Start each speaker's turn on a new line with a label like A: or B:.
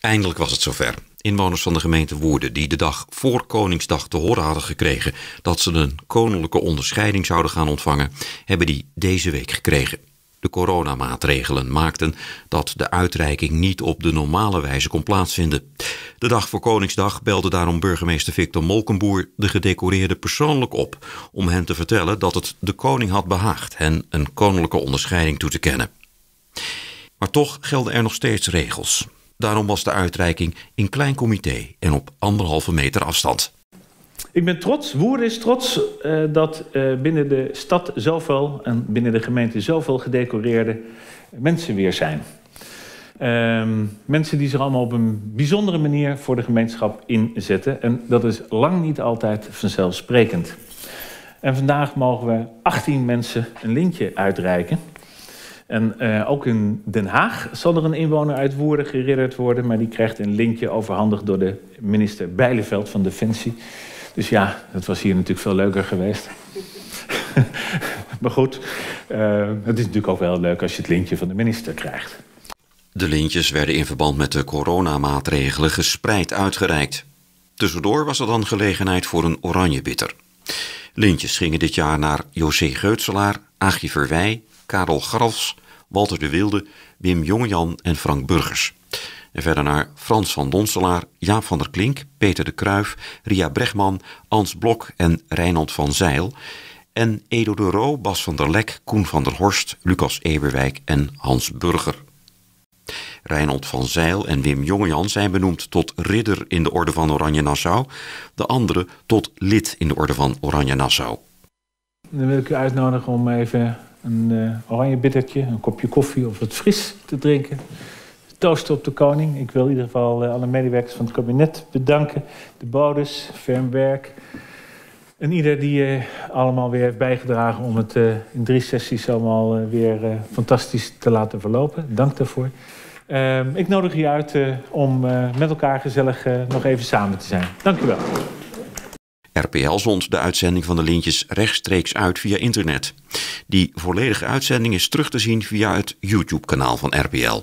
A: Eindelijk was het zover. Inwoners van de gemeente Woerden, die de dag voor Koningsdag te horen hadden gekregen dat ze een koninklijke onderscheiding zouden gaan ontvangen, hebben die deze week gekregen. De coronamaatregelen maakten dat de uitreiking niet op de normale wijze kon plaatsvinden. De dag voor Koningsdag belde daarom burgemeester Victor Molkenboer de gedecoreerde persoonlijk op om hen te vertellen dat het de koning had behaagd hen een koninklijke onderscheiding toe te kennen. Maar toch gelden er nog steeds regels. Daarom was de uitreiking in klein comité en op anderhalve meter afstand.
B: Ik ben trots, Woerden is trots, uh, dat uh, binnen de stad zoveel en binnen de gemeente zoveel gedecoreerde mensen weer zijn. Uh, mensen die zich allemaal op een bijzondere manier voor de gemeenschap inzetten. En dat is lang niet altijd vanzelfsprekend. En vandaag mogen we 18 mensen een lintje uitreiken. En uh, ook in Den Haag zal er een inwoner uit Woerden geridderd worden, maar die krijgt een lintje overhandigd door de minister Bijleveld van Defensie. Dus ja, dat was hier natuurlijk veel leuker geweest. maar goed, uh, het is natuurlijk ook wel leuk als je het lintje van de minister krijgt.
A: De lintjes werden in verband met de coronamaatregelen gespreid uitgereikt. Tussendoor was er dan gelegenheid voor een oranjebitter. Lintjes gingen dit jaar naar José Geutselaar, Aagje Verwij, Karel Garfs, Walter de Wilde, Wim Jongejan en Frank Burgers. En verder naar Frans van Donselaar, Jaap van der Klink, Peter de Kruif, Ria Bregman, Ans Blok en Reinald van Zeil. En Edo de Roo, Bas van der Lek, Koen van der Horst, Lucas Eberwijk en Hans Burger. Reinhold van Zeil en Wim Jongejan zijn benoemd tot ridder in de Orde van Oranje Nassau, de andere tot lid in de Orde van Oranje Nassau.
B: Dan wil ik u uitnodigen om even een uh, oranje bittertje, een kopje koffie of wat fris te drinken. Toosten op de koning. Ik wil in ieder geval uh, alle medewerkers van het kabinet bedanken. De bodes, ferm werk. En ieder die uh, allemaal weer heeft bijgedragen om het in drie sessies allemaal weer fantastisch te laten verlopen. Dank daarvoor. Ehm, ik nodig u uit om met elkaar gezellig nog even samen te zijn. Dank u wel.
A: RPL zond de uitzending van de lintjes rechtstreeks uit via internet. Die volledige uitzending is terug te zien via het YouTube-kanaal van RPL.